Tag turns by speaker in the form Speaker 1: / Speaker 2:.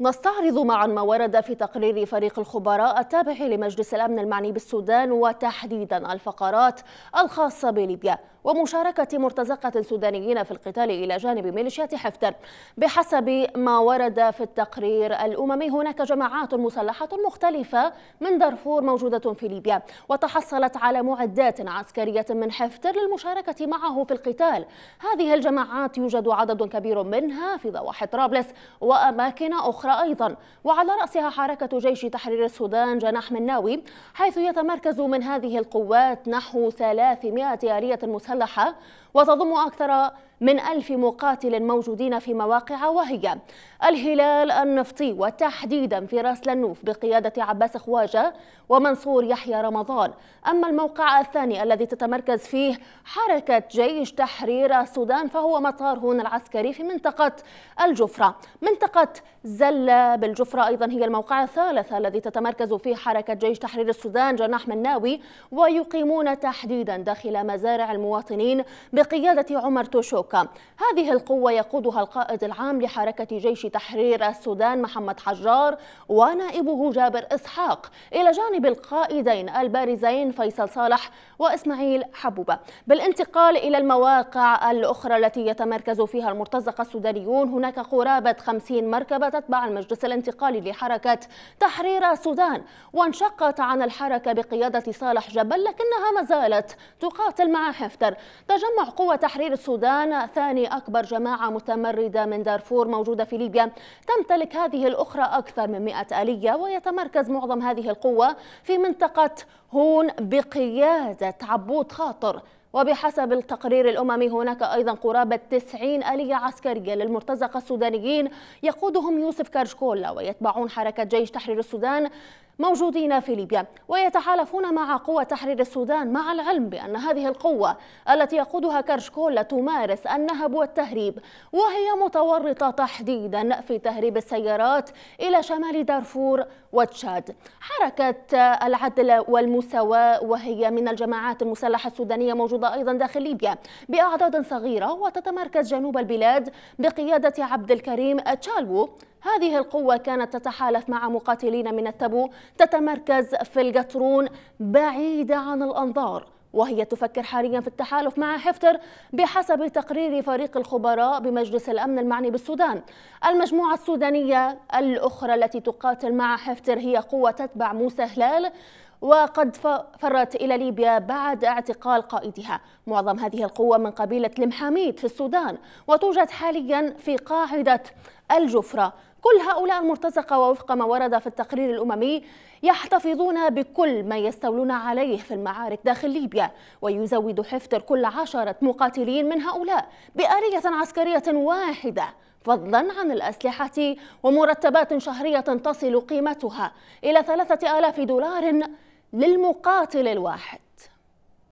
Speaker 1: نستعرض معا ما ورد في تقرير فريق الخبراء التابع لمجلس الأمن المعني بالسودان وتحديدا الفقرات الخاصة بليبيا ومشاركة مرتزقة سودانيين في القتال إلى جانب ميليشيات حفتر. بحسب ما ورد في التقرير الأممي هناك جماعات مسلحة مختلفة من دارفور موجودة في ليبيا وتحصلت على معدات عسكرية من حفتر للمشاركة معه في القتال. هذه الجماعات يوجد عدد كبير منها في ضواحي طرابلس وأماكن أخرى. أيضا. وعلى رأسها حركة جيش تحرير السودان جناح مناوي حيث يتمركز من هذه القوات نحو 300 آلية مسلحة وتضم أكثر من ألف مقاتل موجودين في مواقع وهي الهلال النفطي وتحديدا في راس لنوف بقيادة عباس خواجة ومنصور يحيى رمضان. أما الموقع الثاني الذي تتمركز فيه حركة جيش تحرير السودان فهو مطار هون العسكري في منطقة الجفرة. منطقة زلة بالجفرة أيضا هي الموقع الثالث الذي تتمركز فيه حركة جيش تحرير السودان جناح مناوي ويقيمون تحديدا داخل مزارع المواطنين بقيادة عمر توشوكا هذه القوة يقودها القائد العام لحركة جيش تحرير السودان محمد حجار ونائبه جابر إسحاق إلى جانب القائدين البارزين فيصل صالح وإسماعيل حبوبة. بالانتقال إلى المواقع الأخرى التي يتمركز فيها المرتزقة السودانيون هناك قرابة 50 مركبة تتبع المجلس الانتقالي لحركة تحرير السودان. وانشقت عن الحركة بقيادة صالح جبل لكنها ما زالت تقاتل مع حفتر. تجمع قوة تحرير السودان ثاني أكبر جماعة متمردة من دارفور موجودة في ليبيا. تمتلك هذه الأخرى أكثر من 100 آلية ويتمركز معظم هذه القوة في منطقة هون بقيادة عبود خاطر. وبحسب التقرير الأممي هناك أيضا قرابة 90 آلية عسكرية للمرتزقة السودانيين يقودهم يوسف كارشكولا ويتبعون حركة جيش تحرير السودان موجودين في ليبيا. ويتحالفون مع قوة تحرير السودان مع العلم بأن هذه القوة التي يقودها كارشكولا تمارس النهب والتهريب وهي متورطة تحديدا في تهريب السيارات إلى شمال دارفور وتشاد. حركة العدل والمساواة وهي من الجماعات المسلحة السودانية موجودة أيضا داخل ليبيا بأعداد صغيرة وتتمركز جنوب البلاد بقيادة عبد الكريم تشالوو هذه القوة كانت تتحالف مع مقاتلين من التبو تتمركز في القطرون بعيدة عن الأنظار وهي تفكر حاليا في التحالف مع حفتر بحسب تقرير فريق الخبراء بمجلس الأمن المعني بالسودان. المجموعة السودانية الأخرى التي تقاتل مع حفتر هي قوة تتبع موسى هلال وقد فرت إلى ليبيا بعد اعتقال قائدها. معظم هذه القوة من قبيلة المحاميد في السودان وتوجد حاليا في قاعدة الجفرة. كل هؤلاء المرتزقة ووفق ما ورد في التقرير الأممي يحتفظون بكل ما يستولون عليه في المعارك داخل ليبيا ويزود حفتر كل عشرة مقاتلين من هؤلاء بآلية عسكرية واحدة فضلا عن الأسلحة ومرتبات شهرية تصل قيمتها إلى ثلاثة آلاف دولار للمقاتل الواحد.